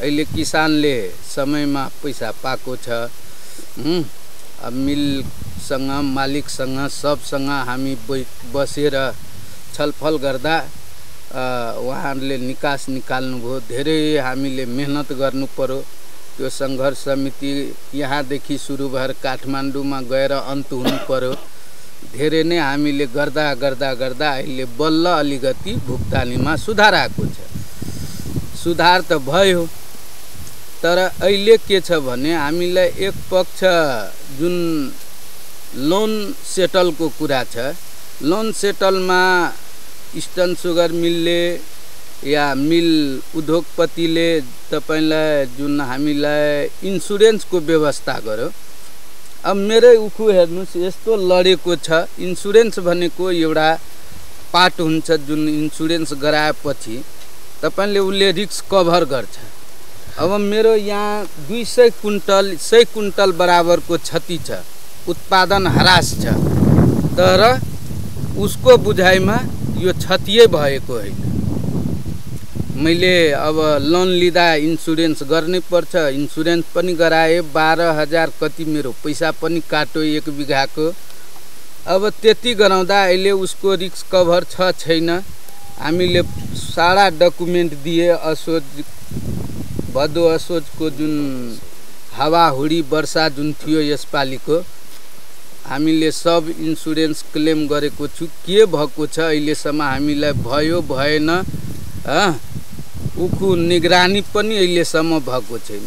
अहिले किसानले समयमा पैसा पाएको छ। मिलसँग मालिकसँग सबसँग हामी बसेर छलफल गर्दा उहाँहरूले निकास निकाल्नुभयो। धेरै हामीले मेहनत गर्नु पर्यो। त्यो सङ्घर्ष समिति यहाँदेखि सुरु भएर काठमाडौँमा गएर अन्त हुनु पर्यो। धेरै नै हामीले गर्दा गर्दा गर्दा अहिले बल्ल अलिकति भुक्तानीमा सुधार आएको छ। सुधार त भयो। तर अहिले के छ भने हामीलाई एक पक्ष जुन लोन सेटलको कुरा छ लोन सेटलमा इस्टर्न सुगर मिलले या मिल उद्योगपतिले तपाईँलाई जुन हामीलाई इन्सुरेन्सको व्यवस्था गर्यो। अब मेरै उखु हेर्नुहोस् यस्तो लडेको छ। इन्सुरेन्स भनेको एउटा पार्ट हुन्छ जुन इन्सुरेन्स गराएपछि तपाईँले उसले रिस्क कभर गर्छ। अब मेरो यहाँ दुई सय कुन्टल सय कुन्टल बराबरको क्षति छ उत्पादन ह्रास छ। तर उसको बुझाइमा यो क्षतियै भएको होइन। मैले अब लोन लिँदा इन्सुरेन्स गर्नै पर्छ इन्सुरेन्स पनि गराएँ बाह्र हजार कति मेरो पैसा पनि काट्यो एक बिघाको। अब त्यति गराउँदा अहिले उसको रिस्क कभर छ छैन। हामीले सारा डकुमेन्ट दिए असोज भदौ असोजको जुन हावाहुडी वर्षा जुन थियो यसपालिको हामीले सब इन्सुरेन्स क्लेम गरेको छु। के भएको छ अहिलेसम्म हामीलाई भयो भएन उखु निगरानी पनि अहिलेसम्म भएको छैन।